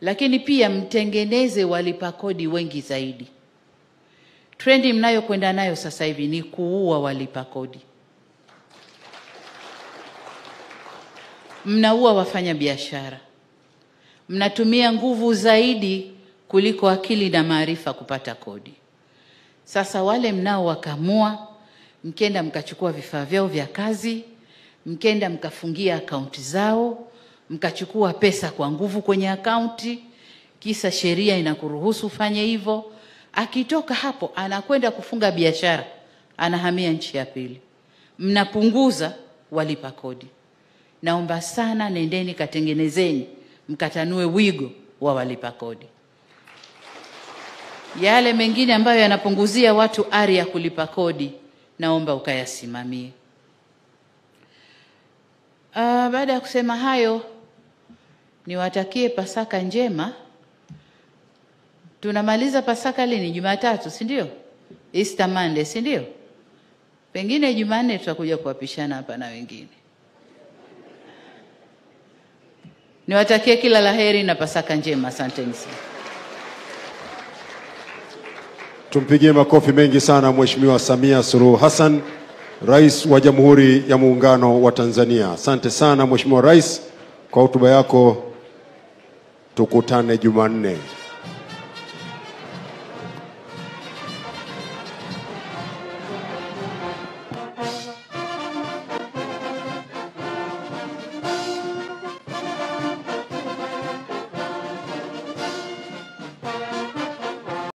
lakini pia mtengeneze walipa kodi wengi zaidi. Trendi mnayokwenda nayo sasa hivi ni kuua walipa kodi, mnaua wafanya biashara, mnatumia nguvu zaidi kuliko akili na maarifa kupata kodi. Sasa wale mnaowakamua, mkenda mkachukua vifaa vyao vya kazi, mkenda mkafungia akaunti zao, mkachukua pesa kwa nguvu kwenye akaunti, kisa sheria inakuruhusu ufanye hivyo. Akitoka hapo anakwenda kufunga biashara, anahamia nchi ya pili, mnapunguza walipa kodi. Naomba sana, nendeni katengenezeni, mkatanue wigo wa walipa kodi. Yale mengine ambayo yanapunguzia watu ari ya kulipa kodi, naomba ukayasimamie. Uh, baada ya kusema hayo, niwatakie Pasaka njema. Tunamaliza Pasaka lini? Jumatatu, si ndio? Easter Monday, si ndio? Pengine Jumanne tutakuja kuwapishana hapa na wengine. Niwatakie kila la heri na Pasaka njema. Asanteni sana. Tumpigie makofi mengi sana Mheshimiwa Samia Suluhu Hassan, Rais wa Jamhuri ya Muungano wa Tanzania. Asante sana Mheshimiwa Rais kwa hotuba yako. Tukutane Jumanne.